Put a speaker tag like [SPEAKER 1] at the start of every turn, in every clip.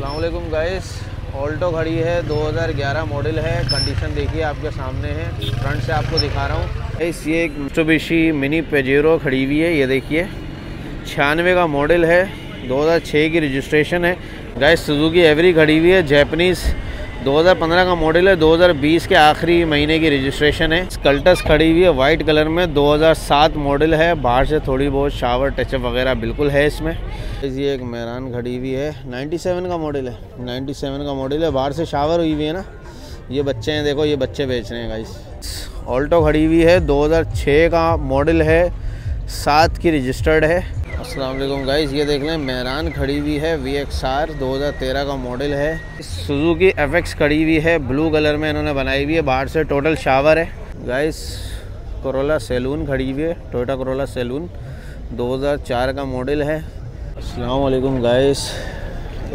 [SPEAKER 1] अल्लाम guys Alto खड़ी है 2011 model है। कंडीशन देखिए, आपके सामने है। फ्रंट से आपको दिखा रहा हूँ। इस ये एक मिट्सुबिशी मिनी पेजेरो खड़ी हुई है, ये देखिए। छियानवे का मॉडल है। 2006 की रजिस्ट्रेशन है। गाइस सुजुकी एवरी खड़ी हुई है जैपनीज़ 2015 का मॉडल है 2020 के आखिरी महीने की रजिस्ट्रेशन है। स्कल्टस खड़ी हुई है वाइट कलर में। 2007 मॉडल है, बाहर से थोड़ी बहुत शावर टचअप वगैरह बिल्कुल है इसमें। ये एक मेहरान खड़ी हुई है। 97 का मॉडल है। 97 का मॉडल है, बाहर से शावर हुई हुई है ना। ये बच्चे हैं, देखो, ये बच्चे बेच रहे हैं गाइस ऑल्टो खड़ी हुई है 2006 का मॉडल है। सात की रजिस्टर्ड है। वालेकुम गाइस, ये देख लें, मेहरान खड़ी हुई है वी एक्स आर दो हज़ार तेरह का मॉडल है। सुजुकी एफ़ एक्स खड़ी हुई है ब्लू कलर में इन्होंने बनाई हुई है, बाहर से टोटल शावर है। गाइस करोला सैलून खड़ी हुई है टोयोटा करोला सैलून 2004 का मॉडल है। वालेकुम गाइस,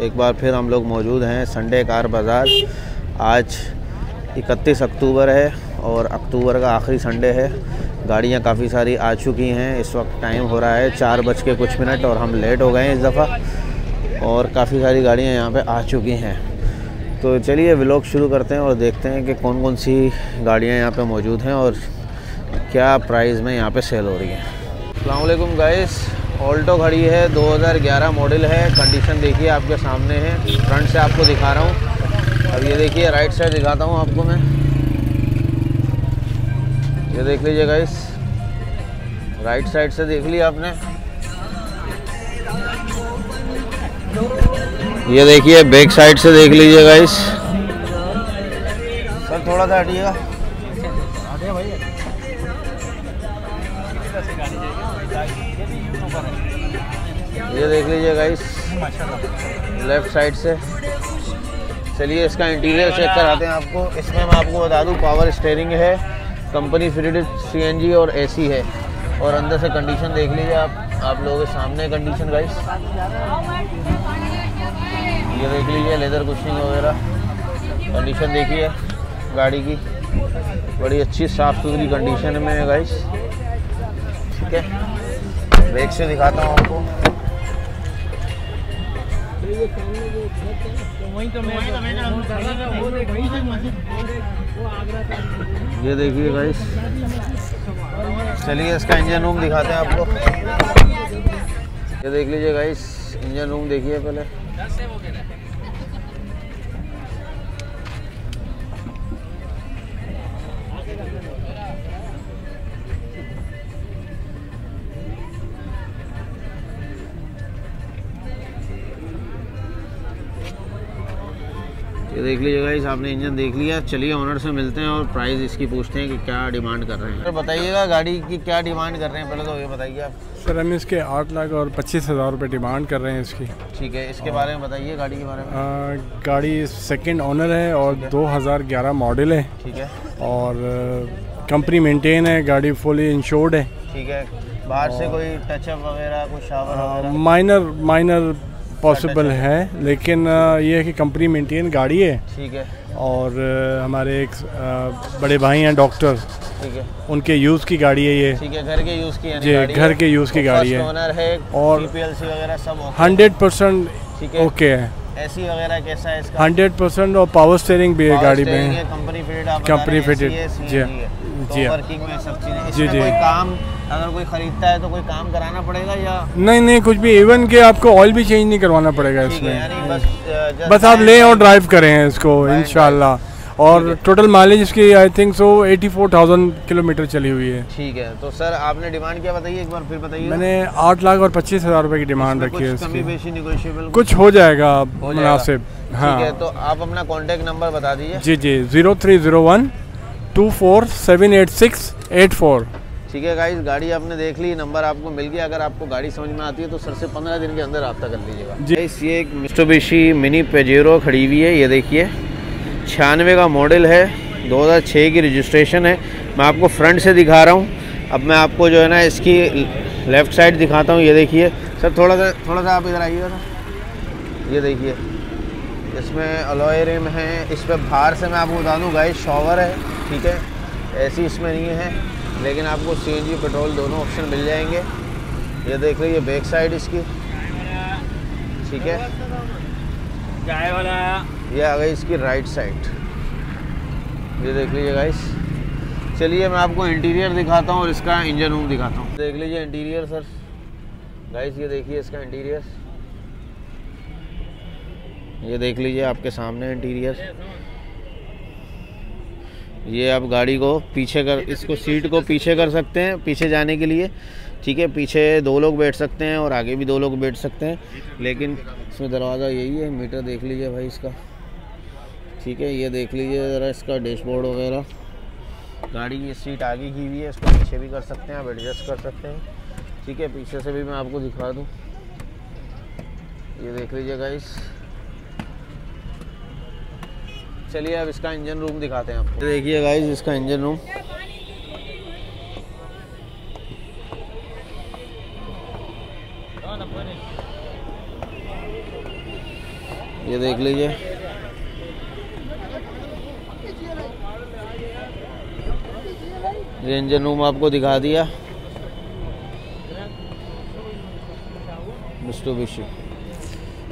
[SPEAKER 1] एक बार फिर हम लोग मौजूद हैं संडे कार बाज़ार आज 31 अक्टूबर है और अक्टूबर का आखिरी संडे है। गाड़ियाँ काफ़ी सारी आ चुकी हैं। इस वक्त टाइम हो रहा है चार बज के कुछ मिनट और हम लेट हो गए हैं इस दफ़ा। और काफ़ी सारी गाड़ियाँ यहाँ पे आ चुकी हैं। तो चलिए व्लॉग शुरू करते हैं और देखते हैं कि कौन कौन सी गाड़ियाँ यहाँ पे मौजूद हैं और क्या प्राइस में यहाँ पे सेल हो रही हैं। अल्लाम गाइस ऑल्टो खड़ी है 2011 मॉडल है। कंडीशन देखिए आपके सामने है। फ्रंट से आपको दिखा रहा हूँ। अब ये देखिए राइट साइड दिखाता हूँ आपको मैं। ये देख लीजिएगा इस राइट साइड से देख लिया आपने। ये देखिए बैक साइड से देख लीजिएगा इस सर, थोड़ा सा हटिएगा। ये देख लीजिएगा इस लेफ़्ट साइड से। चलिए, इसका इंटीरियर चेक कराते हैं आपको। इसमें मैं आपको बता दूँ पावर स्टेयरिंग है। कंपनी फिटेड सीएनजी और एसी है। और अंदर से कंडीशन देख लीजिए आप। आप लोगों के सामने कंडीशन गाइस ये देख लीजिए लेदर कुशनिंग वगैरह। कंडीशन देखिए, गाड़ी की। बड़ी अच्छी साफ़ सुथरी कंडीशन में है गाइस ठीक है? ब्रेक से दिखाता हूँ आपको। ये देखिए गाइस चलिए इसका इंजन रूम दिखाते हैं आपको। ये देख लीजिए गाइस इंजन रूम देखिए पहले। देख लीजिएगा इस आपने इंजन देख लिया। चलिए ऑनर से मिलते हैं और प्राइस इसकी पूछते हैं कि क्या डिमांड कर रहे हैं। सर बताइएगा गाड़ी की क्या डिमांड कर रहे हैं पहले तो ये बताइए आप।
[SPEAKER 2] सर हम इसके आठ लाख और पच्चीस हज़ार रुपये डिमांड कर रहे हैं इसकी।
[SPEAKER 1] ठीक है इसके बारे में बताइए गाड़ी के बारे में।
[SPEAKER 2] आ, गाड़ी सेकेंड ओनर है और 2011 मॉडल है।
[SPEAKER 1] ठीक है।
[SPEAKER 2] और कंपनी मेंटेन है गाड़ी फुली इंश्योर्ड है।
[SPEAKER 1] ठीक है। बाहर से कोई टचअप वगैरह कुछ शावर
[SPEAKER 2] माइनर माइनर पॉसिबल है लेकिन ये है कि कंपनी मेंटेन गाड़ी है।
[SPEAKER 1] ठीक है।
[SPEAKER 2] और हमारे एक बड़े भाई हैं डॉक्टर
[SPEAKER 1] ठीक है।
[SPEAKER 2] उनके यूज़ की गाड़ी है ये।
[SPEAKER 1] ठीक है घर के यूज़ की
[SPEAKER 2] जी घर के यूज़ की गाड़ी है।
[SPEAKER 1] ओनर है
[SPEAKER 2] और
[SPEAKER 1] वगैरह सब
[SPEAKER 2] हंड्रेड परसेंट
[SPEAKER 1] है।
[SPEAKER 2] ओके है।
[SPEAKER 1] एसी वगैरह कैसा है इसका?
[SPEAKER 2] हंड्रेड परसेंट और पावर स्टेयरिंग भी है गाड़ी में।
[SPEAKER 1] कंपनी फिटेड
[SPEAKER 2] कंपनी फिटेड
[SPEAKER 1] जी।
[SPEAKER 2] जी
[SPEAKER 1] जी
[SPEAKER 2] जी।
[SPEAKER 1] वर्किंग में सब चीज़ें।
[SPEAKER 2] जी, जी।
[SPEAKER 1] काम अगर कोई खरीदता है तो कोई काम कराना पड़ेगा या?
[SPEAKER 2] नहीं नहीं कुछ भी इवन के आपको ऑयल भी चेंज नहीं करवाना पड़ेगा इसमें।
[SPEAKER 1] बस
[SPEAKER 2] बस आप लें और ड्राइव करें इसको इनशाला और टोटल माइलेज इसकी आई थिंक सो 84,000 किलोमीटर चली हुई है।
[SPEAKER 1] ठीक है तो सर आपने डिमांड क्या बताइए एक बार फिर बताइए।
[SPEAKER 2] मैंने आठ लाख और पच्चीस हज़ार रुपये की डिमांड रखी है इसकी। कुछ हो जाएगा मुनासिब हाँ।
[SPEAKER 1] है तो आप अपना कांटेक्ट नंबर बता दीजिए।
[SPEAKER 2] जी जी zero three zero one two four seven eight six eight four
[SPEAKER 1] ठीक है गाइस गाड़ी आपने देख ली नंबर आपको मिल गया। अगर आपको गाड़ी समझ में आती है तो सर से पंद्रह दिन के अंदर रब्ता कर लीजिएगा।
[SPEAKER 2] जी।
[SPEAKER 1] गाइस ये एक मिस्टोबिशी मिनी पेजेरो खड़ी हुई है ये देखिए। छियानवे का मॉडल है 2006 की रजिस्ट्रेशन है। मैं आपको फ्रंट से दिखा रहा हूँ। अब मैं आपको जो है ना इसकी लेफ़्ट साइड दिखाता हूँ ये देखिए। सर थोड़ा सा थोड़ा सा आप इधर आइए ना। ये देखिए इसमें अलॉय रिम है इस पर बाहर से मैं आपको बता दूँ गाइस शॉवर है ठीक है। ऐसी इसमें नहीं है। लेकिन आपको सीएनजी पेट्रोल दोनों ऑप्शन मिल जाएँगे। ये देख लीजिए बैक साइड इसकी। ठीक है? ये आ गई इसकी राइट साइड ये देख लीजिए गाइस चलिए मैं आपको इंटीरियर दिखाता हूँ और इसका इंजन रूम दिखाता हूँ। देख लीजिए इंटीरियर सर गाइस ये देखिए इसका इंटीरियर ये देख लीजिए आपके सामने इंटीरियर ये आप गाड़ी को पीछे कर, इसको सीट को पीछे कर सकते हैं, पीछे जाने के लिए। ठीक है, पीछे दो लोग बैठ सकते हैं और आगे भी दो लोग बैठ सकते हैं। लेकिन इसमें दरवाज़ा यही है, मीटर देख लीजिए भाई इसका। ठीक है, ये देख लीजिए ज़रा इसका डैशबोर्ड वगैरह। गाड़ी की सीट आगे की हुई है, इसको पीछे भी कर सकते हैं, आप एडजस्ट कर सकते हैं। ठीक है, पीछे से भी मैं आपको दिखा दूँ। ये देख लीजिए गाइस चलिए अब इसका इंजन रूम दिखाते हैं आपको। देखिए गाइस इसका इंजन रूम ये देख लीजिए। इंजन रूम आपको दिखा दिया। मिस्टोबिशी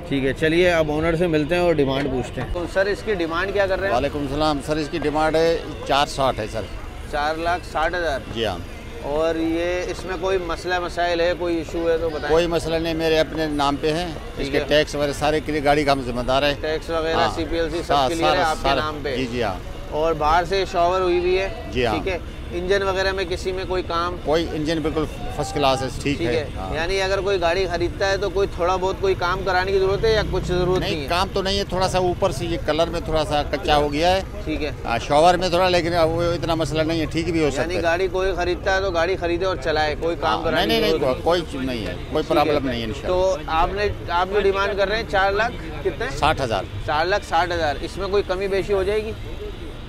[SPEAKER 1] ठीक है चलिए अब ओनर से मिलते हैं और डिमांड पूछते हैं। तो सर इसकी डिमांड क्या कर रहे हैं?
[SPEAKER 3] वालेकुम सलाम सर इसकी डिमांड है चार साठ है सर
[SPEAKER 1] चार लाख साठ हज़ार?
[SPEAKER 3] जी हाँ।
[SPEAKER 1] और ये इसमें कोई मसला मसाइल है कोई इशू है तो बताएँ।
[SPEAKER 3] कोई मसला नहीं मेरे अपने नाम पे है। इसके टैक्स वगैरह सारे के लिए गाड़ी का हम जिम्मेदार है।
[SPEAKER 1] टैक्स वगैरह
[SPEAKER 3] हाँ।
[SPEAKER 1] सीपीएलसी सब
[SPEAKER 3] सा-
[SPEAKER 1] क्लियर है
[SPEAKER 3] सारा-
[SPEAKER 1] आपके नाम पे।
[SPEAKER 3] जी जी हाँ।
[SPEAKER 1] और बाहर से शॉवर हुई भी है।
[SPEAKER 3] जी हाँ।
[SPEAKER 1] ठीक है। इंजन वगैरह में किसी में कोई काम?
[SPEAKER 3] कोई इंजन बिल्कुल फ़र्स्ट क्लास है ठीक है
[SPEAKER 1] है।
[SPEAKER 3] हाँ।
[SPEAKER 1] यानी अगर कोई गाड़ी खरीदता है तो कोई थोड़ा बहुत कोई काम कराने की ज़रूरत है या कुछ ज़रूरत नहीं,
[SPEAKER 3] नहीं
[SPEAKER 1] है?
[SPEAKER 3] काम तो नहीं है थोड़ा सा ऊपर से ये कलर में थोड़ा सा कच्चा हो गया है।
[SPEAKER 1] ठीक है।
[SPEAKER 3] हाँ, शॉवर में थोड़ा लेकिन वो इतना मसला नहीं है ठीक भी हो सकता है।
[SPEAKER 1] गाड़ी कोई खरीदता है तो गाड़ी खरीदे और चलाए कोई काम
[SPEAKER 3] हाँ,
[SPEAKER 1] कराने
[SPEAKER 3] नहीं कोई नहीं है कोई प्रॉब्लम नहीं है
[SPEAKER 1] तो आपने आप जो डिमांड कर रहे हैं चार लाख कितने?
[SPEAKER 3] साठ हज़ार।
[SPEAKER 1] चार लाख साठ हज़ार। इसमें कोई कमी बेशी हो जाएगी?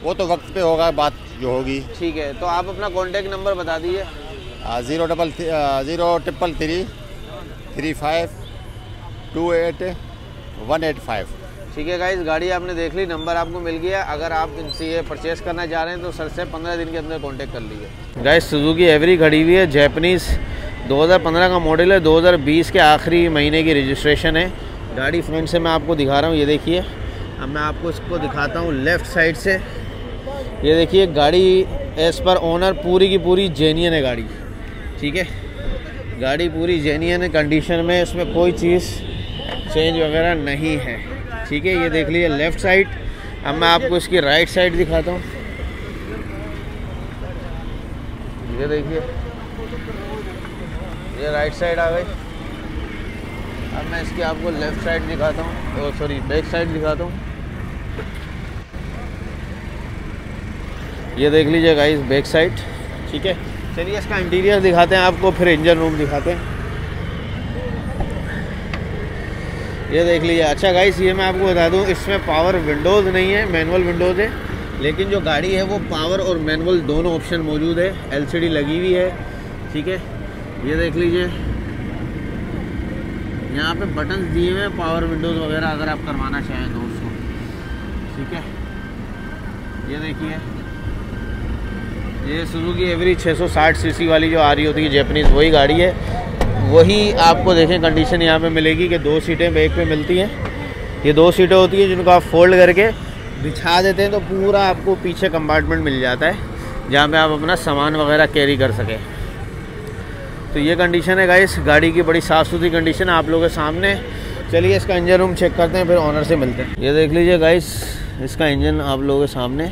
[SPEAKER 3] वो तो वक्त पे होगा बात जो होगी।
[SPEAKER 1] ठीक है तो आप अपना कॉन्टैक्ट नंबर बता दीजिए।
[SPEAKER 3] Zero double zero triple three three five two eight one eight five.
[SPEAKER 1] ठीक है गाइज़ गाड़ी आपने देख ली नंबर आपको मिल गया। अगर आप इनसे ये परचेस करना चाह रहे हैं तो सर से पंद्रह दिन के अंदर कांटेक्ट कर लीजिए। गाइस सुजुकी एवरी खड़ी हुई है जैपनीज़ 2015 का मॉडल है 2020 के आखिरी महीने की रजिस्ट्रेशन है। गाड़ी फ्रंट से मैं आपको दिखा रहा हूँ ये देखिए। अब मैं आपको इसको दिखाता हूँ लेफ़्ट साइड से। ये देखिए, गाड़ी एज़ पर ओनर पूरी की पूरी जेनियन है गाड़ी। ठीक है? गाड़ी पूरी जेनियन है कंडीशन में इसमें कोई चीज़ चेंज वगैरह नहीं है। ठीक है? ये देख लीजिए लेफ़्ट साइड अब मैं आपको इसकी राइट साइड दिखाता हूँ। ये देखिए, ये राइट साइड आ गई। अब मैं इसकी आपको लेफ़्ट साइड दिखाता हूँ। सॉरी बैक साइड दिखाता हूँ। ये देख लीजिए गाइस बैक साइड ठीक है? चलिए इसका इंटीरियर दिखाते हैं, आपको फिर इंजन रूम दिखाते हैं। ये देख लीजिए अच्छा गाइस ये मैं आपको बता दूँ, इसमें पावर विंडोज़ नहीं है मैनुअल विंडोज़ है। लेकिन जो गाड़ी है, वो पावर और मैनुअल दोनों ऑप्शन मौजूद है। एलसीडी लगी हुई है, ठीक है? ये देख लीजिए। यहाँ पे बटन दिए हुए हैं पावर विंडोज़ वगैरह अगर आप करवाना चाहें तो उसको ठीक है? ये देखिए। ये सुजुकी एवरी 660 सीसी वाली जो आ रही होती है जैपनीज़ वही गाड़ी है। वही आपको देखें कंडीशन यहाँ पे मिलेगी कि दो सीटें बैक पे मिलती हैं। ये दो सीटें होती हैं जिनको आप फोल्ड करके बिछा देते हैं तो पूरा आपको पीछे कंपार्टमेंट मिल जाता है, जहाँ पे आप अपना सामान वगैरह कैरी कर सकें। तो ये कंडीशन है गाइस गाड़ी की बड़ी साफ़ सुथरी कंडीशन है आप लोगों के सामने। चलिए इसका इंजन रूम चेक करते हैं, फिर ऑनर से मिलते हैं। ये देख लीजिए गाइस इसका इंजन आप लोगों के सामने।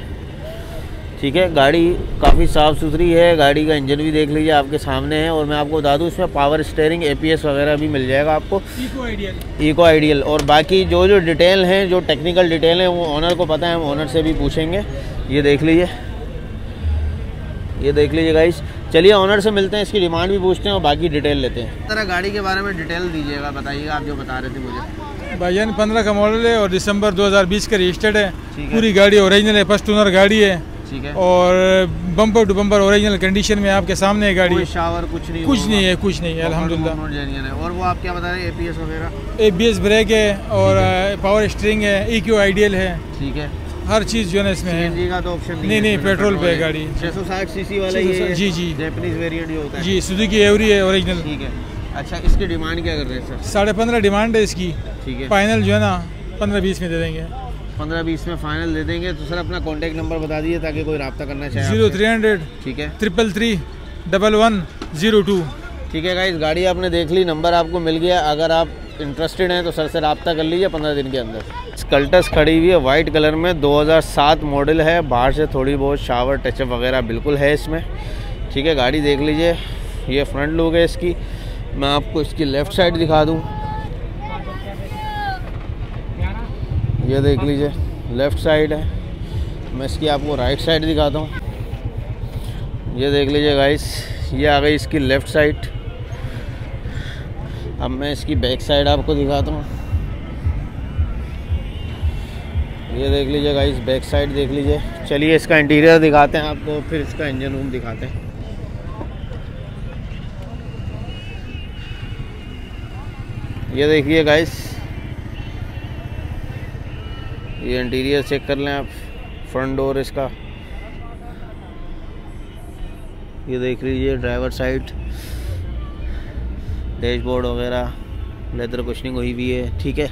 [SPEAKER 1] ठीक है गाड़ी काफ़ी साफ़ सुथरी है गाड़ी का इंजन भी देख लीजिए आपके सामने है और मैं आपको बता दूँ इसमें पावर स्टेयरिंग एपीएस वगैरह भी मिल जाएगा आपको। इको आइडियल और बाकी जो जो डिटेल हैं जो टेक्निकल डिटेल हैं वो ऑनर को पता है हम ऑनर से भी पूछेंगे। ये देख लीजिए। ये देख लीजिए गाइस चलिए ऑनर से मिलते हैं इसकी डिमांड भी पूछते हैं और बाकी डिटेल लेते हैं। तरह गाड़ी के बारे में डिटेल दीजिएगा बताइएगा आप जो बता रहे थे मुझे।
[SPEAKER 2] भाईजान पंद्रह का मॉडल है और दिसंबर 2020 का रजिस्टर्ड है।
[SPEAKER 1] है।
[SPEAKER 2] पूरी गाड़ी ओरिजिनल है फ़र्स्ट ओनर गाड़ी है।
[SPEAKER 1] ठीक है।
[SPEAKER 2] और bumper to bumper original condition में आपके सामने है गाड़ी
[SPEAKER 1] कोई शावर कुछ नहीं
[SPEAKER 2] कुछ नहीं है कुछ नहीं है
[SPEAKER 1] genuine और वो आप क्या बता रहे हैं एपीएस वगैरह?
[SPEAKER 2] ए बी एस ब्रेक है और पावर स्टीयरिंग है ई क्यू आइडियल है।
[SPEAKER 1] ठीक है।
[SPEAKER 2] हर चीज़ जो है इसमें है।
[SPEAKER 1] का तो ऑप्शन नहीं
[SPEAKER 2] नहीं, नहीं, पेट्रोल पे। गाड़ी।
[SPEAKER 1] 660 सीसी वाला ये
[SPEAKER 2] 660 जी, जी।
[SPEAKER 1] जैपनीज वेरिएंट जो होता है।
[SPEAKER 2] जी सुजुकी एवरी है ओरिजिनल
[SPEAKER 1] ठीक है। अच्छा इसकी डिमांड क्या कर रहे हैं सर
[SPEAKER 2] साढ़े पंद्रह डिमांड है इसकी।
[SPEAKER 1] ठीक है।
[SPEAKER 2] फाइनल जो है ना
[SPEAKER 4] पंद्रह बीस में दे देंगे।
[SPEAKER 1] पंद्रह बीस में फाइनल दे देंगे। तो सर अपना कॉन्टैक्ट नंबर बता दीजिए ताकि कोई रब्ता करना चाहे
[SPEAKER 4] ज़ीरो थ्री हंड्रेड
[SPEAKER 1] ठीक है।
[SPEAKER 4] Triple three double one zero two
[SPEAKER 1] ठीक है गाइस गाड़ी आपने देख ली नंबर आपको मिल गया। अगर आप इंटरेस्टेड हैं तो सर से रब्ता कर लीजिए पंद्रह दिन के अंदर। स्कल्टस खड़ी हुई है वाइट कलर में। 2007 मॉडल है। बाहर से थोड़ी बहुत शावर टचअप वगैरह बिल्कुल है इसमें। ठीक है गाड़ी देख लीजिए। ये फ्रंट लुक है इसकी। मैं आपको इसकी लेफ़्ट साइड दिखा दूँ। ये देख लीजिए। लेफ़्ट साइड है। मैं इसकी आपको राइट साइड दिखाता हूँ। ये देख लीजिए गाइस ये आ गई इसकी लेफ़्ट साइड अब मैं इसकी बैक साइड आपको दिखाता हूँ। ये देख लीजिए गाइस बैक साइड देख लीजिए। चलिए इसका इंटीरियर दिखाते हैं आपको, फिर इसका इंजन रूम दिखाते हैं। ये देखिए गाइस ये इंटीरियर चेक कर लें आप फ्रंट डोर इसका। ये देख लीजिए ड्राइवर साइड डैशबोर्ड वगैरह लेदर कुशनिंग हुई भी है, ठीक है।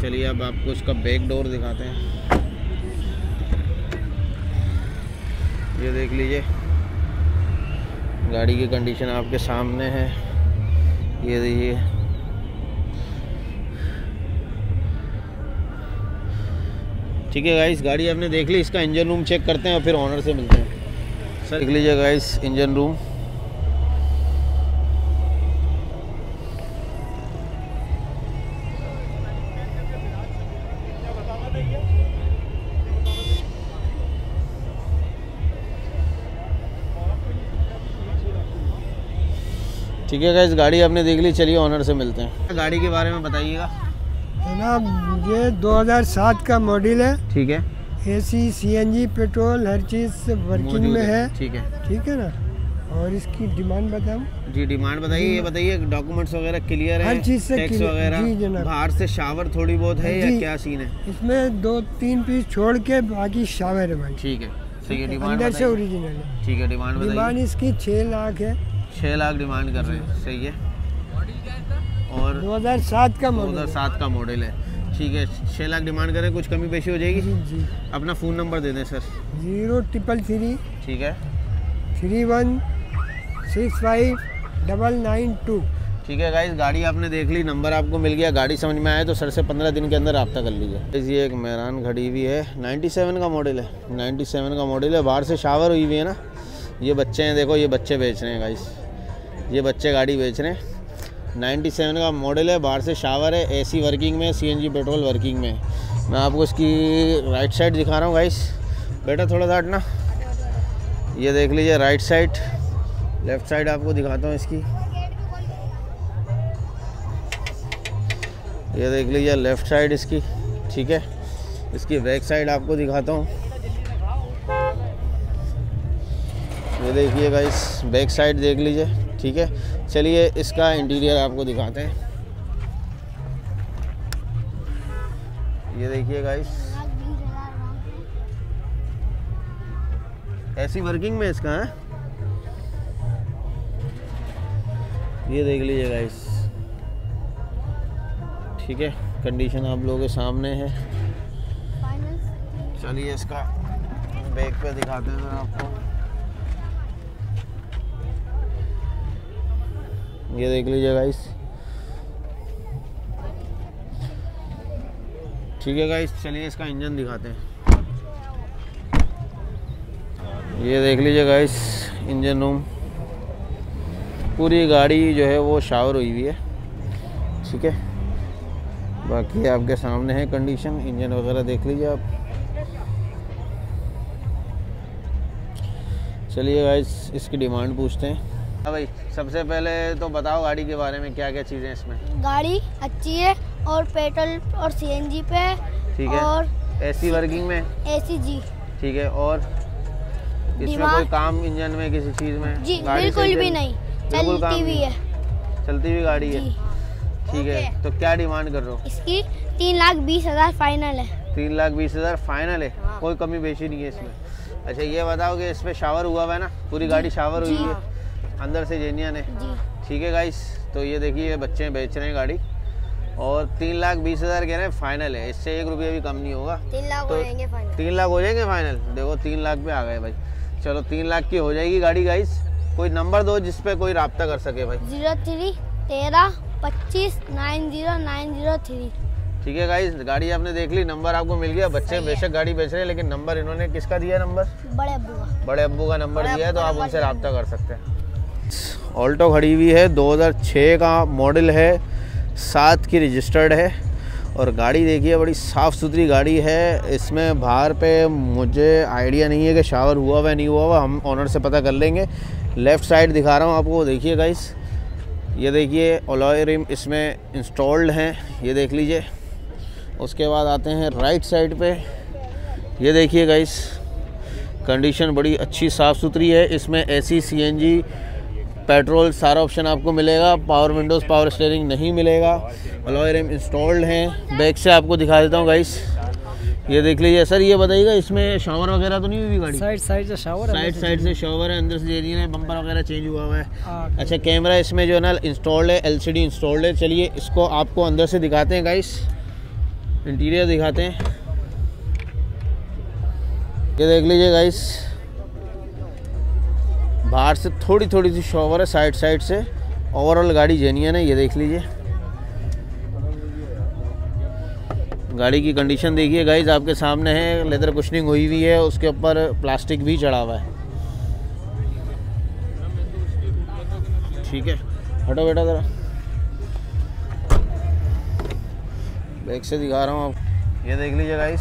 [SPEAKER 1] चलिए अब आपको इसका बैक डोर दिखाते हैं। ये देख लीजिए, गाड़ी की कंडीशन आपके सामने है। ये देखिए। ठीक है गाइस गाड़ी आपने देख ली इसका इंजन रूम चेक करते हैं और फिर ऑनर से मिलते हैं। सर देख लीजिए गाइस इंजन रूम ठीक है गाइस गाड़ी आपने देख ली चलिए ऑनर से मिलते हैं। गाड़ी के बारे में बताइएगा।
[SPEAKER 5] जनाब ये 2007 का मॉडल है।
[SPEAKER 1] ठीक है।
[SPEAKER 5] एसी सीएनजी पेट्रोल हर चीज़ वर्किंग में है।
[SPEAKER 1] ठीक है।
[SPEAKER 5] ठीक है ना? और इसकी डिमांड बताऊँ
[SPEAKER 1] जी डिमांड बताइए ये बताइए डॉक्यूमेंट्स वगैरह क्लियर है?
[SPEAKER 5] हर चीज़ से
[SPEAKER 1] टैक्स वगैरह? बाहर से शावर थोड़ी बहुत है या क्या सीन है?
[SPEAKER 5] इसमें दो तीन पीस छोड़ के बाकी शावर है भाई।
[SPEAKER 1] ठीक है। सही है डिमांड
[SPEAKER 5] अंदर से ओरिजिनल है।
[SPEAKER 1] ठीक है डिमांड
[SPEAKER 5] डिमांड इसकी छः लाख है।
[SPEAKER 1] छः लाख डिमांड कर रहे हैं। सही है। और
[SPEAKER 5] 2007 का
[SPEAKER 1] दो
[SPEAKER 5] मॉडल
[SPEAKER 1] हज़ार
[SPEAKER 5] है।
[SPEAKER 1] सात का मॉडल है। ठीक है छः लाख डिमांड करें कुछ कमी पेशी हो जाएगी?
[SPEAKER 5] जी जी।
[SPEAKER 1] अपना फ़ोन नंबर दे दें सर
[SPEAKER 5] ज़ीरो ट्रिपल थ्री
[SPEAKER 1] ठीक है।
[SPEAKER 5] Three one six five double nine two
[SPEAKER 1] ठीक है गाइस गाड़ी आपने देख ली नंबर आपको मिल गया। गाड़ी समझ में आए तो सर से पंद्रह दिन के अंदर रब्ता कर लीजिए। ये एक मेहरान खड़ी हुई है। 97 का मॉडल है। 97 का मॉडल है। बाहर से शावर हुई हुई है ना। ये बच्चे हैं देखो ये बच्चे बेच रहे हैं गाइस ये बच्चे गाड़ी बेच रहे हैं। 97 का मॉडल है, बाहर से शावर है एसी वर्किंग में सीएनजी पेट्रोल वर्किंग में। मैं आपको इसकी राइट साइड दिखा रहा हूँ गाइस बेटा, थोड़ा सा हटना। ये देख लीजिए राइट साइड लेफ़्ट साइड आपको दिखाता हूँ इसकी। ये देख लीजिए लेफ़्ट साइड इसकी, ठीक है? इसकी बैक साइड आपको दिखाता हूँ। ये देखिए गाइस बैक साइड देख लीजिए, ठीक है? चलिए इसका इंटीरियर आपको दिखाते हैं। ये देखिए गाइस ऐसी वर्किंग में इसका है? ये देख लीजिए गाइस ठीक है कंडीशन आप लोगों के सामने है। चलिए इसका बैक पे दिखाते हैं आपको। ये देख लीजिए गाइस ठीक है गाइस चलिए इसका इंजन दिखाते हैं। ये देख लीजिए गाइस इंजन रूम पूरी गाड़ी जो है वो शावर हुई हुई है। ठीक है? बाकी आपके सामने है कंडीशन इंजन वगैरह देख लीजिए आप। चलिए गाइस इसकी डिमांड पूछते हैं। हाँ भाई सबसे पहले तो बताओ गाड़ी के बारे में क्या क्या चीज़ें इसमें?
[SPEAKER 6] गाड़ी अच्छी है और पेट्रोल और सीएनजी पे है
[SPEAKER 1] ठीक है।
[SPEAKER 6] और
[SPEAKER 1] एसी वर्किंग में?
[SPEAKER 6] एसी जी
[SPEAKER 1] ठीक है और इसमें कोई काम इंजन में किसी चीज़ में?
[SPEAKER 6] जी बिल्कुल भी नहीं। चलती हुई है।
[SPEAKER 1] चलती हुई गाड़ी है। ठीक है तो क्या डिमांड कर रहे हो?
[SPEAKER 6] इसकी तीन लाख बीस हज़ार फाइनल है।
[SPEAKER 1] तीन लाख बीस हज़ार फाइनल है?
[SPEAKER 6] हाँ।
[SPEAKER 1] कोई कमी बेची नहीं है इसमें। अच्छा ये बताओ कि इसमें शावर हुआ हुआ है ना? पूरी गाड़ी शावर हुई है? अंदर से जेनिया
[SPEAKER 6] ने।
[SPEAKER 1] ठीक है गाइस तो ये देखिए ये बच्चे बेच रहे हैं गाड़ी। और तीन लाख बीस हज़ार कह रहे हैं फाइनल है। इससे एक रुपया भी कम नहीं होगा।
[SPEAKER 6] तीन लाख
[SPEAKER 1] तो-
[SPEAKER 6] हो जाएँगे फाइनल
[SPEAKER 1] तीन लाख हो जाएँगे फाइनल देखो तीन लाख पे आ गए भाई। चलो तीन लाख की हो जाएगी गाड़ी गाइस कोई नंबर दो जिस पे कोई रब्ता कर सके भाई।
[SPEAKER 6] ज़ीरो थ्री तेरह पच्चीस nine zero nine zero three.
[SPEAKER 1] ठीक है गाइस गाड़ी आपने देख ली नंबर आपको मिल गया। बच्चे बेशक गाड़ी बेच रहे हैं लेकिन नंबर इन्होंने किसका दिया नंबर
[SPEAKER 6] बड़े अब्बू का।
[SPEAKER 1] बड़े अब्बू का नंबर दिया है तो आप उनसे रब्ता कर सकते हैं। ऑल्टो खड़ी हुई है 2006 का मॉडल है, सात की रजिस्टर्ड है और गाड़ी देखिए, बड़ी साफ़ सुथरी गाड़ी है। इसमें बाहर पे मुझे आइडिया नहीं है कि शावर हुआ हुआ नहीं हुआ हुआ, हम ऑनर से पता कर लेंगे। लेफ़्ट साइड दिखा रहा हूँ आपको, देखिए गाइस ये देखिए अलॉय रिम इसमें इंस्टॉल्ड हैं, ये देख लीजिए। उसके बाद आते हैं राइट साइड पे, ये देखिए गाइस कंडीशन बड़ी अच्छी साफ़ सुथरी है। इसमें एसी सीएनजी पेट्रोल सारा ऑप्शन आपको मिलेगा। पावर विंडोज़ पावर स्टेयरिंग नहीं मिलेगा। अलॉय रिम इंस्टॉल्ड हैं। बैक से आपको दिखा देता हूँ गाइस ये देख लीजिए सर ये बताइएगा इसमें शावर वगैरह तो नहीं हुई गाड़ी?
[SPEAKER 5] साइड साइड से शावर
[SPEAKER 1] साइड साइड से शावर है अंदर से एरिया है बम्पर वगैरह चेंज हुआ हुआ है।
[SPEAKER 5] हाँ,
[SPEAKER 1] अच्छा कैमरा इसमें जो है ना इंस्टॉल्ड है एलसीडी इंस्टॉल्ड है। चलिए इसको आपको अंदर से दिखाते हैं गाइस इंटीरियर दिखाते हैं। ये देख लीजिए गाइस बाहर से थोड़ी थोड़ी सी शॉवर है, साइड साइड से। ओवरऑल गाड़ी जेन्यन है, ये देख लीजिए। गाड़ी की कंडीशन देखिए गाइज़ आपके सामने है लेदर कुशनिंग हुई हुई है, उसके ऊपर प्लास्टिक भी चढ़ा हुआ है। ठीक है, हटो बेटा ज़रा। बैक से दिखा रहा हूँ आप ये देख लीजिए गाइस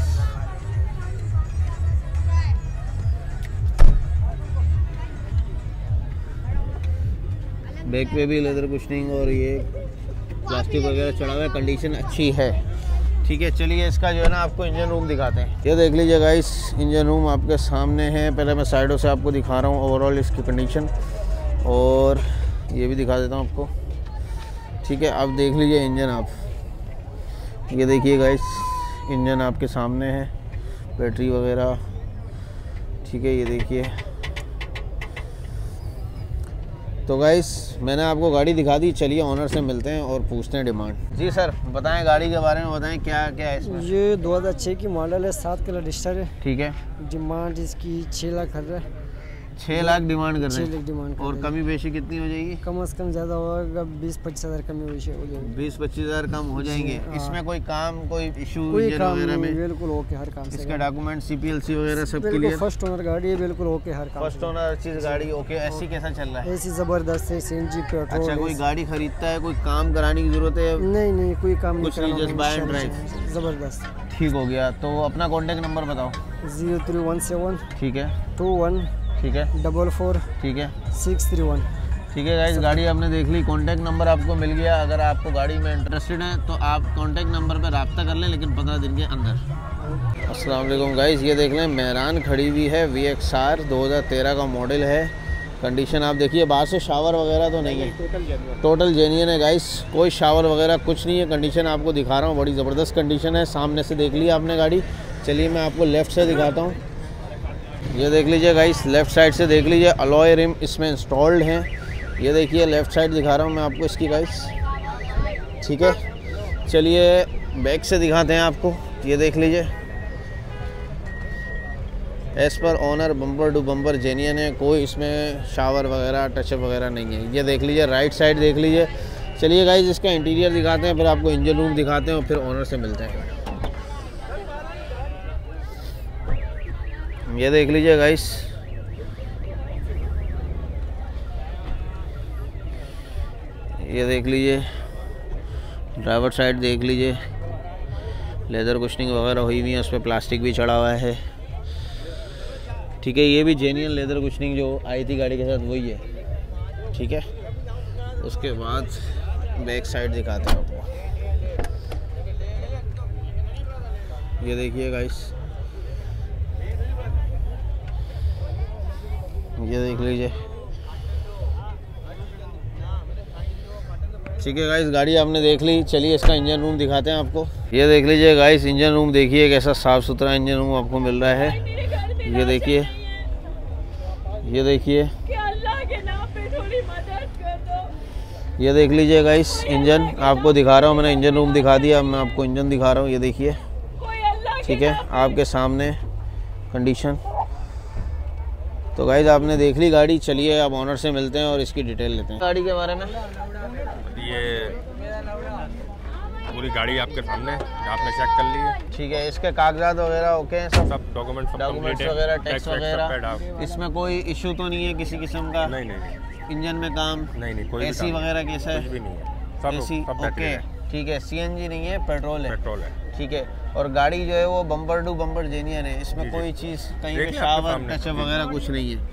[SPEAKER 1] बैक पे भी लेदर कुशनिंग और ये प्लास्टिक वगैरह चढ़ा हुआ है कंडीशन अच्छी है। ठीक है, चलिए इसका जो है ना आपको इंजन रूम दिखाते हैं। ये देख लीजिए गाइस इंजन रूम आपके सामने है। पहले मैं साइडों से आपको दिखा रहा हूँ ओवरऑल इसकी कंडीशन और ये भी दिखा देता हूँ आपको। ठीक है अब देख लीजिए इंजन आप। ये देखिए गाइस इंजन आपके सामने है। बैटरी वगैरह। ठीक है, ये देखिए। तो गाइस मैंने आपको गाड़ी दिखा दी चलिए ऑनर से मिलते हैं और पूछते हैं डिमांड जी सर बताएँ गाड़ी के बारे में बताएँ क्या क्या है इसमें?
[SPEAKER 5] ये 2006 की मॉडल है सात कलर रजिस्टर है।
[SPEAKER 1] ठीक है।
[SPEAKER 5] डिमांड इसकी छः लाख हज़ार है।
[SPEAKER 1] छः लाख डिमांड कर रहे
[SPEAKER 5] लाख
[SPEAKER 1] हैं।
[SPEAKER 5] डिमांड
[SPEAKER 1] और कमी बेशी कितनी हो जाएगी?
[SPEAKER 5] कम से कम ज़्यादा होगा बीस पच्चीस हज़ार कमी हो जाएगी।
[SPEAKER 1] बीस पच्चीस हज़ार कम हो जाएँगे।
[SPEAKER 5] हाँ।
[SPEAKER 1] इसमें कोई काम कोई इशू वगैरह में?
[SPEAKER 5] बिल्कुल ओके हर काम से
[SPEAKER 1] इसके डॉक्यूमेंट सीपीएलसी वगैरह सब
[SPEAKER 5] बिल्कुल
[SPEAKER 1] क्लियर
[SPEAKER 5] फ़र्स्ट ओनर गाड़ी है बिल्कुल ओके हर काम
[SPEAKER 1] फ़र्स्ट ओनर हर चीज़ गाड़ी ओके एसी कैसा चल रहा है?
[SPEAKER 5] ऐसी ज़बरदस्त है सी एन जी पेट्रोल
[SPEAKER 1] अच्छा कोई गाड़ी खरीदता है कोई काम कराने की ज़रूरत है?
[SPEAKER 5] नहीं नहीं कोई काम नहीं
[SPEAKER 1] buy and
[SPEAKER 5] होगा,
[SPEAKER 1] drive।
[SPEAKER 5] ज़बरदस्त।
[SPEAKER 1] ठीक हो गया तो अपना कॉन्टेक्ट नंबर बताओ।
[SPEAKER 5] ज़ीरो थ्री वन सेवन
[SPEAKER 1] ठीक है।
[SPEAKER 5] टू वन
[SPEAKER 1] ठीक है?
[SPEAKER 5] डबल फोर
[SPEAKER 1] ठीक है?
[SPEAKER 5] Six three one.
[SPEAKER 1] ठीक है गाइज़ गाड़ी आपने देख ली कॉन्टैक्ट नंबर आपको मिल गया। अगर आपको गाड़ी में इंटरेस्टेड है तो आप कॉन्टैक्ट नंबर पर रब्ता कर लें लेकिन पंद्रह दिन के अंदर। अस्सलाम वालेकुम गाइज़ ये देख लें मेहरान खड़ी हुई है वी एक्स आर दो हज़ार तेरह का मॉडल है। कंडीशन आप देखिए बाहर से शावर वगैरह तो नहीं है। टोटल जेन्यन है गाइस कोई शावर वगैरह कुछ नहीं है। कंडीशन आपको दिखा रहा हूँ बड़ी ज़बरदस्त कंडीशन है। सामने से देख ली आपने गाड़ी। चलिए मैं आपको लेफ़्ट से दिखाता हूँ। ये देख लीजिए गाइस लेफ़्ट साइड से देख लीजिए अलॉय रिम इसमें इंस्टॉल्ड हैं। ये देखिए लेफ़्ट साइड दिखा रहा हूँ मैं आपको इसकी गाइस ठीक है? चलिए बैक से दिखाते हैं आपको। ये देख लीजिए। As per owner bumper to bumper genuine है। कोई इसमें शावर वगैरह टचअप वगैरह नहीं है। ये देख लीजिए राइट साइड देख लीजिए। चलिए गाइज़ इसका इंटीरियर दिखाते हैं, फिर आपको इंजन रूम दिखाते हैं और फिर ऑनर से मिलते हैं। ये देख लीजिए गाइस ये देख लीजिए। ड्राइवर साइड देख लीजिए। लेदर कुशनिंग वगैरह हुई हुई है, उस पर प्लास्टिक भी चढ़ा हुआ है। ठीक है, ये भी जेन्यन लेदर कुशनिंग जो आई थी गाड़ी के साथ, वही है। ठीक है? उसके बाद बैक साइड दिखाते हैं आपको। ये देखिए गाइस ये देख लीजिए। ठीक है गाइस गाड़ी आपने देख ली। चलिए इसका इंजन रूम दिखाते हैं आपको। ये देख लीजिए गाइस इंजन रूम देखिए कैसा साफ़ सुथरा इंजन रूम आपको मिल रहा है। ये देखिए। ये देखिए। ये देख लीजिए गाइस इंजन आपको दिखा रहा हूँ मैंने इंजन रूम दिखा दिया अब मैं आपको इंजन दिखा रहा हूँ ये देखिए। ठीक है आपके सामने कंडीशन तो गाइज़ आपने देख ली गाड़ी। चलिए आप ऑनर से मिलते हैं और इसकी डिटेल लेते हैं। गाड़ी के बारे में?
[SPEAKER 7] ये पूरी गाड़ी आपके सामने आपने चेक कर ली। है
[SPEAKER 1] ठीक है इसके कागजात वगैरह ओके हैं सब?
[SPEAKER 7] सब डॉक्यूमेंट
[SPEAKER 1] डॉक्यूमेंट्स वगैरह टैक्स वगैरह? इसमें कोई इशू तो नहीं है किसी किस्म का?
[SPEAKER 7] नहीं नहीं
[SPEAKER 1] इंजन में काम?
[SPEAKER 7] नहीं नहीं कोई
[SPEAKER 1] एसी वगैरह कैसा
[SPEAKER 7] कुछ भी
[SPEAKER 1] है
[SPEAKER 7] नहीं है। सब
[SPEAKER 1] ओके ठीक है सीएनजी नहीं है पेट्रोल है।
[SPEAKER 7] पेट्रोल है।
[SPEAKER 1] ठीक है। और गाड़ी जो है वो बम्पर टू बम्पर जेनियन है। इसमें। कोई चीज़ कहीं पे शावर टचअप। वगैरह कुछ नहीं है।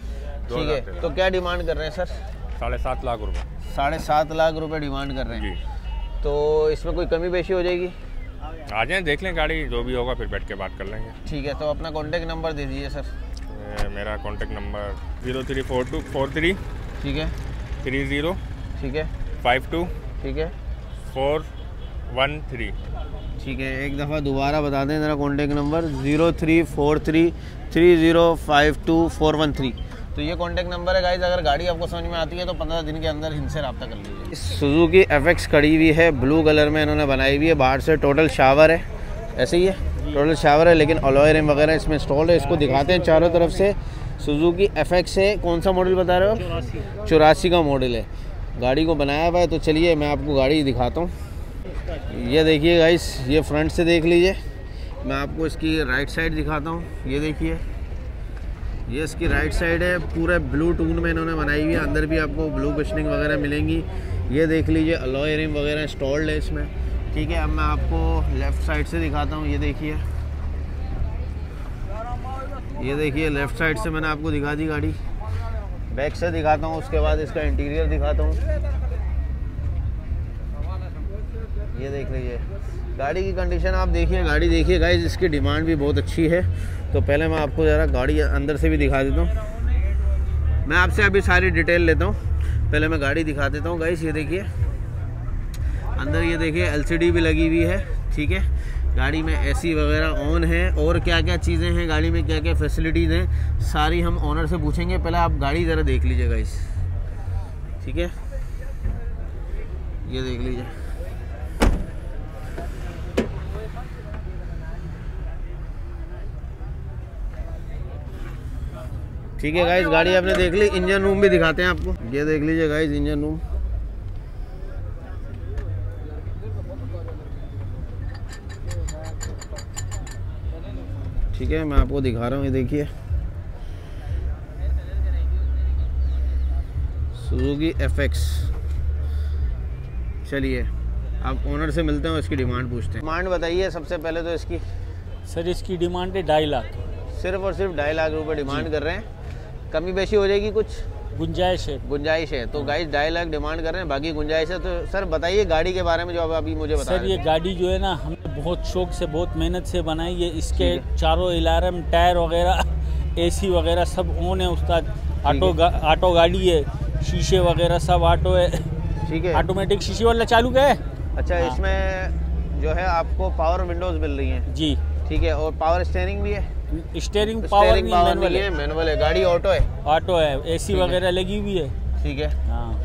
[SPEAKER 1] ठीक है। तो क्या डिमांड कर रहे हैं सर?
[SPEAKER 7] साढ़े सात लाख रुपए।
[SPEAKER 1] साढ़े सात लाख रुपए डिमांड कर रहे
[SPEAKER 7] जी।
[SPEAKER 1] हैं तो इसमें कोई कमी बेशी हो जाएगी?
[SPEAKER 7] आ जाए देख लें गाड़ी जो भी होगा फिर बैठ के बात कर लेंगे।
[SPEAKER 1] ठीक है तो अपना कॉन्टेक्ट नंबर दे दीजिए सर।
[SPEAKER 7] मेरा contact number zero three four two four three
[SPEAKER 1] ठीक है।
[SPEAKER 7] थ्री ज़ीरो
[SPEAKER 1] ठीक है।
[SPEAKER 7] फाइव टू
[SPEAKER 1] ठीक है।
[SPEAKER 7] Four one three.
[SPEAKER 1] ठीक है एक दफ़ा दोबारा बता दें मेरा contact number zero three four three three zero five two four one three तो ये कॉन्टेक्ट नंबर है गाइज़ अगर गाड़ी आपको समझ में आती है तो पंद्रह दिन के अंदर इनसे रब्ता कर लीजिए। सुजुकी एफ़ एक्स खड़ी हुई है ब्लू कलर में इन्होंने बनाई हुई है बाहर से टोटल शावर है। ऐसे ही है टोटल शावर है लेकिन अलॉय रिम वगैरह इसमें इंस्टॉल है इसको दिखाते हैं चारों तरफ़ से। सुजुकी एफ़ एक्स है कौन सा मॉडल बता रहे हो चौरासी। का मॉडल है। गाड़ी को बनाया हुआ है तो चलिए मैं आपको गाड़ी दिखाता हूँ। ये देखिए गाइस ये फ्रंट से देख लीजिए। मैं आपको इसकी राइट साइड दिखाता हूँ। ये देखिए। ये इसकी राइट साइड है। पूरे ब्लू टून में इन्होंने बनाई हुई है। अंदर भी आपको ब्लू कुशनिंग वगैरह मिलेंगी। ये देख लीजिए अलॉय रिम वगैरह इंस्टॉल्ड है इसमें। ठीक है, अब मैं आपको लेफ़्ट साइड से दिखाता हूँ। ये देखिए। ये देखिए लेफ़्ट साइड से मैंने आपको दिखा दी गाड़ी। बैक से दिखाता हूँ, उसके बाद इसका इंटीरियर दिखाता हूँ। ये देख लीजिए। गाड़ी की कंडीशन आप देखिए, गाड़ी देखिए गाइज़ इसकी डिमांड भी बहुत अच्छी है। तो पहले मैं आपको ज़रा गाड़ी अंदर से भी दिखा देता हूँ। मैं आपसे अभी सारी डिटेल लेता हूँ। पहले मैं गाड़ी दिखा देता हूँ गाइज़ ये देखिए। अंदर ये देखिए एलसीडी भी लगी हुई है, ठीक है? गाड़ी में एसी वगैरह ऑन है। और क्या क्या चीज़ें हैं, गाड़ी में क्या क्या फैसिलिटीज़ हैं, सारी हम ऑनर से पूछेंगे। पहले आप गाड़ी ज़रा देख लीजिए गाइस ठीक है? ये देख लीजिए। ठीक है गाइस गाड़ी आपने देख ली इंजन रूम भी दिखाते हैं आपको। ये देख लीजिए गाइस इंजन रूम ठीक है मैं आपको दिखा रहा हूँ ये देखिए। सुजुकी एफ़ एक्स चलिए आप ओनर से मिलते हैं और इसकी डिमांड पूछते हैं। डिमांड बताइए सबसे पहले तो इसकी।
[SPEAKER 8] सर इसकी डिमांड है ढाई लाख।
[SPEAKER 1] सिर्फ़ और सिर्फ़ ढाई लाख रुपए डिमांड कर रहे हैं। कमी बेशी हो जाएगी कुछ?
[SPEAKER 8] गुंजाइश है।
[SPEAKER 1] गुंजाइश है। तो गाइस ढाई लाख डिमांड कर रहे हैं बाकी गुंजाइश है तो सर बताइए गाड़ी के बारे में जो अभी मुझे बता
[SPEAKER 8] सर ये गाड़ी जो है ना हमने बहुत शौक से बहुत मेहनत से बनाई। है इसके चारों अलार्म टायर वगैरह एसी वगैरह सब ऑन है उस्ताद। ऑटो गा, ऑटो गाड़ी है शीशे वगैरह सब ऑटो है।
[SPEAKER 1] ठीक है।
[SPEAKER 8] ऑटोमेटिक शीशे वाला चालू का है?
[SPEAKER 1] अच्छा
[SPEAKER 8] हाँ।
[SPEAKER 1] इसमें जो है आपको पावर विंडोज़ मिल रही है।
[SPEAKER 8] जी।
[SPEAKER 1] ठीक है और पावर स्टेयरिंग भी है?
[SPEAKER 8] स्टेयरिंग पावर नहीं
[SPEAKER 1] पावर
[SPEAKER 8] मैनुअल
[SPEAKER 1] नहीं
[SPEAKER 8] है।
[SPEAKER 1] है मैनुअल है। गाड़ी ऑटो है।
[SPEAKER 8] ऑटो है। एसी वगैरह लगी हुई है।
[SPEAKER 1] ठीक है।
[SPEAKER 8] हाँ।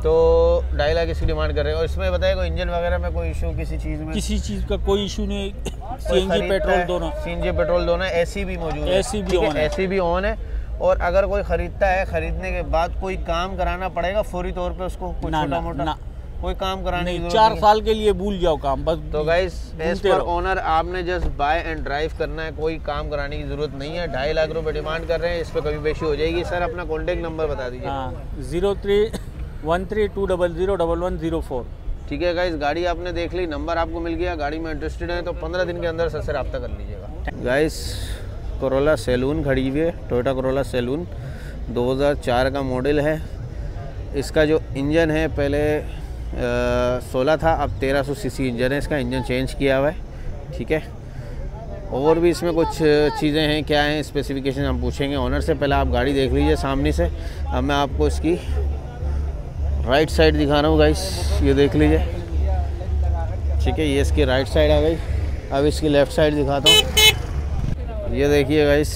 [SPEAKER 1] तो ढाई लाख इसकी डिमांड कर रहे हैं। और इसमें बताइए कोई इंजन वगैरह में कोई इशू किसी चीज़ में?
[SPEAKER 8] किसी चीज़ का कोई इशू नहीं। सीएनजी पेट्रोल
[SPEAKER 1] है,
[SPEAKER 8] दोनों।
[SPEAKER 1] सीएनजी पेट्रोल दोनों एसी भी मौजूद है।
[SPEAKER 8] AC भी on है।
[SPEAKER 1] एसी भी ऑन है। और अगर कोई खरीदता है खरीदने के बाद कोई काम कराना पड़ेगा फौरी तौर पे उसको
[SPEAKER 8] ना,
[SPEAKER 1] छोटा मोटा। कोई काम कराने की
[SPEAKER 8] चार साल के लिए भूल जाओ काम बस
[SPEAKER 1] तो गाइस एज पर ओनर आपने जस्ट बाय एंड ड्राइव करना है कोई काम कराने की ज़रूरत नहीं है। ढाई लाख रुपए डिमांड कर रहे हैं इस पर कभी बेशी हो जाएगी। सर अपना कॉन्टेक्ट नंबर बता दीजिए।
[SPEAKER 8] हाँ zero three one three two double zero double one zero four
[SPEAKER 1] ठीक है गाइस गाड़ी आपने देख ली नंबर आपको मिल गया। गाड़ी में इंटरेस्टेड है तो पंद्रह दिन के अंदर सर से रब्ता कर लीजिएगा। गाइस करोला सैलून खड़ी हुई है टोयोटा कोरोला सैलून 2004 का मॉडल है। इसका जो इंजन है पहले सोलह था, अब तेरह 1300 सीसी इंजन है, इसका इंजन चेंज किया हुआ है, ठीक है? और भी इसमें कुछ चीज़ें हैं, क्या हैं स्पेसिफिकेशन हम पूछेंगे ऑनर से, पहले आप गाड़ी देख लीजिए सामने से। अब मैं आपको इसकी राइट साइड दिखा रहा हूँ गाइस ये देख लीजिए। ठीक है, ये इसकी राइट साइड आ गई। अब इसकी लेफ़्ट साइड दिखाता हूँ। ये देखिए गाइस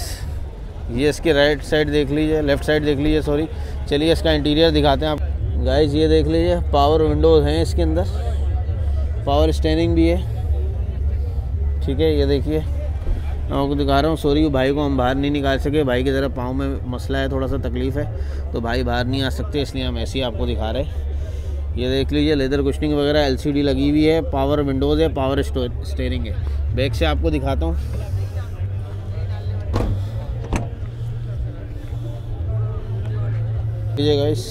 [SPEAKER 1] ये इसकी राइट साइड देख लीजिए लेफ़्ट साइड देख लीजिए सॉरी चलिए इसका इंटीरियर दिखाते हैं आप। गाइस ये देख लीजिए पावर विंडोज़ हैं इसके अंदर। पावर स्टैंडिंग भी है। ठीक है, ये देखिए। मैं आपको दिखा रहा हूँ सॉरी भाई को हम बाहर नहीं निकाल सके। भाई की तरफ़ पाँव में मसला है, थोड़ा सा तकलीफ़ है। तो भाई बाहर नहीं आ सकते, इसलिए हम ऐसे ही आपको दिखा रहे हैं। ये देख लीजिए लेदर कुशनिंग वगैरह एलसीडी लगी हुई है। पावर विंडोज़ है पावर स्टेयरिंग है। बैक से आपको दिखाता हूँ। लीजिए गाइस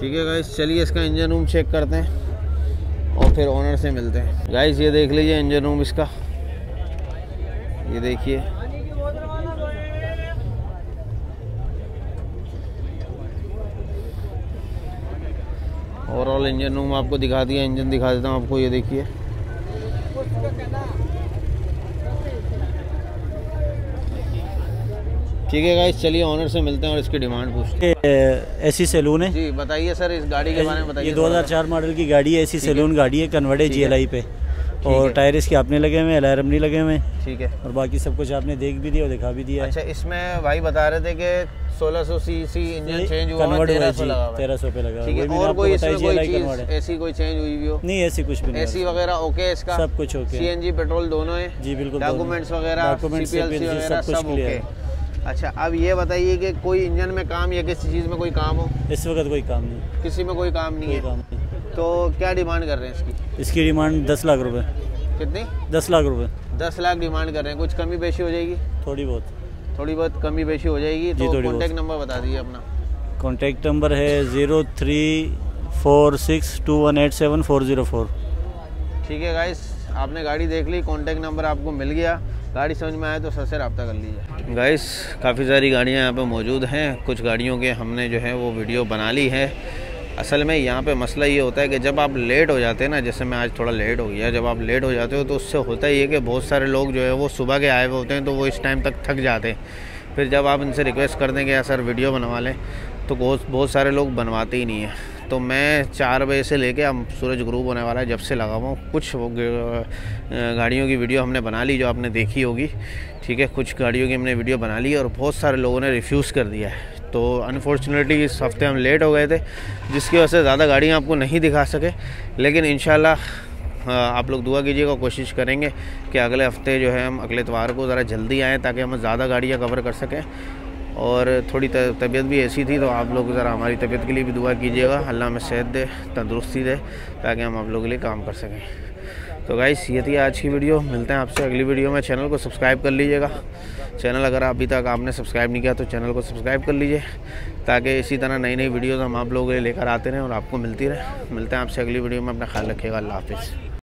[SPEAKER 1] ठीक है गाइस चलिए इसका इंजन रूम चेक करते हैं और फिर ऑनर से मिलते हैं। गाइस ये देख लीजिए इंजन रूम इसका। ये देखिए। ओवरऑल इंजन रूम आपको दिखा दिया इंजन दिखा देता हूँ आपको, ये देखिए। ठीक है गाइस चलिए ऑनर से मिलते हैं और इसकी डिमांड पूछते हैं।
[SPEAKER 9] एसी सैलून है?
[SPEAKER 1] जी बताइए सर इस गाड़ी के बारे में बताइए
[SPEAKER 9] ये
[SPEAKER 1] थोड़ा
[SPEAKER 9] 2004 मॉडल की गाड़ी है एसी सैलून गाड़ी है कन्वर्ट है। जी पे। और टायर इसके आपने लगे हुए हैं अलार्म नहीं लगे हुए हैं।
[SPEAKER 1] ठीक है।
[SPEAKER 9] और बाकी सब कुछ आपने देख भी दिया और दिखा भी दिया
[SPEAKER 1] अच्छा इसमें भाई बता रहे थे कि 1600 सीसी इंजन चेंज हुआ है
[SPEAKER 9] कन्वर्ट हुआ जी तेरह सौ पे लगा
[SPEAKER 1] ठीक है और कोई इसमें कोई चीज़ ऐसी कोई चेंज हुई भी हो?
[SPEAKER 9] नहीं ऐसी कुछ भी नहीं
[SPEAKER 1] एसी वगैरह ओके इसका?
[SPEAKER 9] सब कुछ ओके।
[SPEAKER 1] सीएनजी पेट्रोल दोनों है?
[SPEAKER 9] जी बिल्कुल
[SPEAKER 1] डॉक्यूमेंट्स वगैरह वगैरह
[SPEAKER 9] सब कुछ
[SPEAKER 1] अच्छा अब ये बताइए कि कोई इंजन में काम या किसी चीज़ में कोई काम हो?
[SPEAKER 9] इस वक्त कोई काम नहीं।
[SPEAKER 1] किसी में कोई काम नहीं
[SPEAKER 9] कोई
[SPEAKER 1] है?
[SPEAKER 9] काम नहीं।
[SPEAKER 1] तो क्या डिमांड कर रहे हैं इसकी?
[SPEAKER 9] इसकी डिमांड दस लाख रुपए।
[SPEAKER 1] कितनी?
[SPEAKER 9] दस लाख रुपए।
[SPEAKER 1] दस लाख डिमांड कर रहे हैं। कुछ कमी बेशी हो जाएगी?
[SPEAKER 9] थोड़ी बहुत।
[SPEAKER 1] थोड़ी बहुत कमी बेशी हो जाएगी? तो कॉन्टैक्ट नंबर बता दीजिए अपना।
[SPEAKER 9] कॉन्टैक्ट नंबर है zero three four six two one eight seven four zero four
[SPEAKER 1] ठीक है गाइस आपने गाड़ी देख ली कॉन्टैक्ट नंबर आपको मिल गया। गाड़ी समझ में आए तो सर से रब्ता कर लीजिए। गाइस, काफ़ी सारी गाड़ियाँ यहाँ पर मौजूद हैं। कुछ गाड़ियों के हमने जो है वो वीडियो बना ली है। असल में यहाँ पे मसला ये होता है कि जब आप लेट हो जाते हैं ना, जैसे मैं आज थोड़ा लेट हो गया, जब आप लेट हो जाते हो तो उससे होता ही है कि बहुत सारे लोग जो है वो सुबह के आए हुए होते हैं तो वो इस टाइम तक थक जाते हैं। फिर जब आप इनसे रिक्वेस्ट कर दें कि, यार सर, वीडियो बनवा लें तो बहुत बहुत सारे लोग बनवाते ही नहीं हैं। तो मैं चार बजे से लेके अब सूरज ग्रुप होने वाला है, जब से लगा हुआ कुछ गाड़ियों की वीडियो हमने बना ली जो आपने देखी होगी, ठीक है? कुछ गाड़ियों की हमने वीडियो बना ली और बहुत सारे लोगों ने रिफ्यूज़ कर दिया है। तो अनफॉर्चुनेटली इस हफ़्ते हम लेट हो गए थे, जिसकी वजह से ज़्यादा गाड़ियाँ आपको नहीं दिखा सके। लेकिन इन आप लोग दुआ कीजिएगा, कोशिश करेंगे कि अगले हफ़्ते जो है हम अगले इतवार को ज़रा जल्दी आएँ ताकि हम ज़्यादा गाड़ियाँ कवर कर सकें। और थोड़ी तबीयत भी ऐसी थी तो आप लोग ज़रा हमारी तबीयत के लिए भी दुआ कीजिएगा। अल्लाह में सेहत दे, तंदुरुस्ती दे, ताकि हम आप लोगों के लिए काम कर सकें। तो गाइस ये थी आज की वीडियो। मिलते हैं आपसे अगली वीडियो में। चैनल को सब्सक्राइब कर लीजिएगा। चैनल अगर अभी तक आपने सब्सक्राइब नहीं किया तो चैनल को सब्सक्राइब कर लीजिए, ताकि इसी तरह नई नई वीडियोज़ हम आप लोगों के लिए लेकर आते रहें और आपको मिलती रहे। मिलते हैं आपसे अगली वीडियो में। अपना ख्याल रखिएगा। अल्लाह हाफिज़।